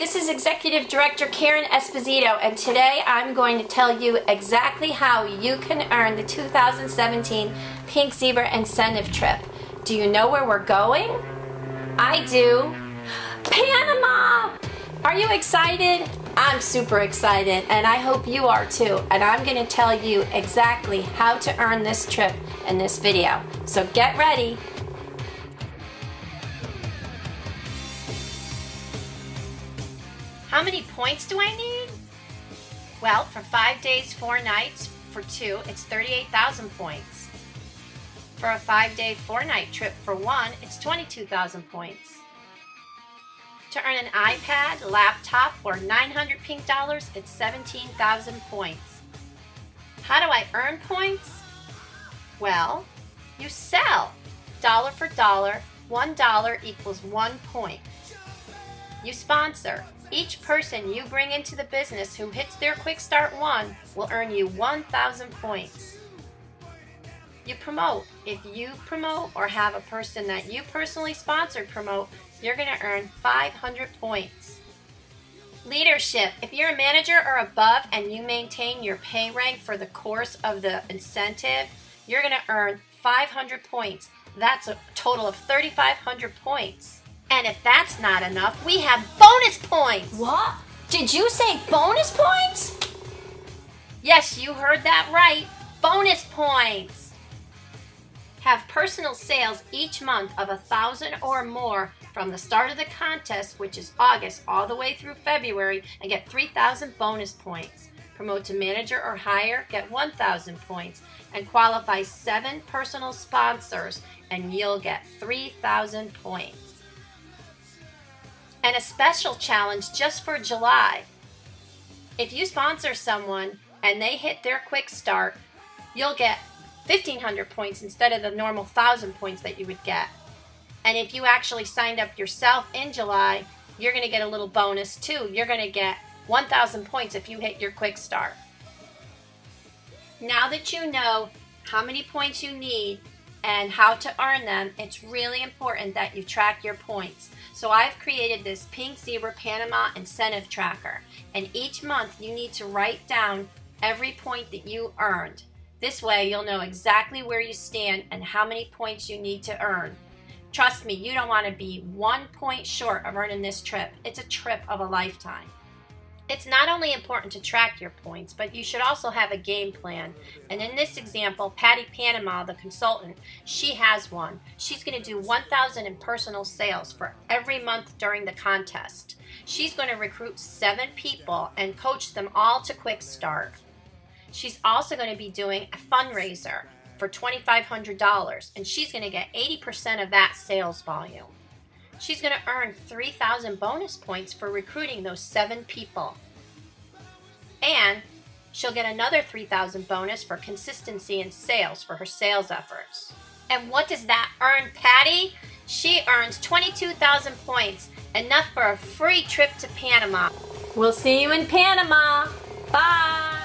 this is Executive Director Karen Esposito, and today I'm going to tell you exactly how you can earn the 2017 Pink Zebra Incentive Trip. Do you know where we're going? I do. Panama! Are you excited? I'm super excited, and I hope you are too. And I'm going to tell you exactly how to earn this trip in this video. So get ready. How many points do I need? Well, for five days, four nights, for two, it's 38,000 points. For a five day, four night trip for one, it's 22,000 points. To earn an iPad, laptop, or 900 pink dollars, it's 17,000 points. How do I earn points? Well, you sell. Dollar for dollar, one dollar equals one point. You sponsor. Each person you bring into the business who hits their Quick Start 1 will earn you 1,000 points. You promote. If you promote or have a person that you personally sponsored promote, you're going to earn 500 points. Leadership. If you're a manager or above and you maintain your pay rank for the course of the incentive, you're going to earn 500 points. That's a total of 3,500 points. And if that's not enough, we have bonus points. What? Did you say bonus points? Yes, you heard that right. Bonus points. Have personal sales each month of a thousand or more from the start of the contest, which is August, all the way through February, and get 3,000 bonus points. Promote to manager or higher, get 1,000 points, and qualify seven personal sponsors, and you'll get 3,000 points and a special challenge just for July. If you sponsor someone and they hit their quick start, you'll get 1500 points instead of the normal 1000 points that you would get. And if you actually signed up yourself in July, you're going to get a little bonus too. You're going to get 1000 points if you hit your quick start. Now that you know how many points you need and how to earn them, it's really important that you track your points. So I've created this Pink Zebra Panama Incentive Tracker, and each month you need to write down every point that you earned. This way you'll know exactly where you stand and how many points you need to earn. Trust me, you don't want to be one point short of earning this trip. It's a trip of a lifetime. It's not only important to track your points, but you should also have a game plan. And in this example, Patty Panama, the consultant, she has one. She's going to do 1,000 in personal sales for every month during the contest. She's going to recruit seven people and coach them all to Quick Start. She's also going to be doing a fundraiser for $2,500, and she's going to get 80% of that sales volume. She's going to earn 3,000 bonus points for recruiting those seven people. And she'll get another 3,000 bonus for consistency in sales for her sales efforts. And what does that earn Patty? She earns 22,000 points, enough for a free trip to Panama. We'll see you in Panama. Bye.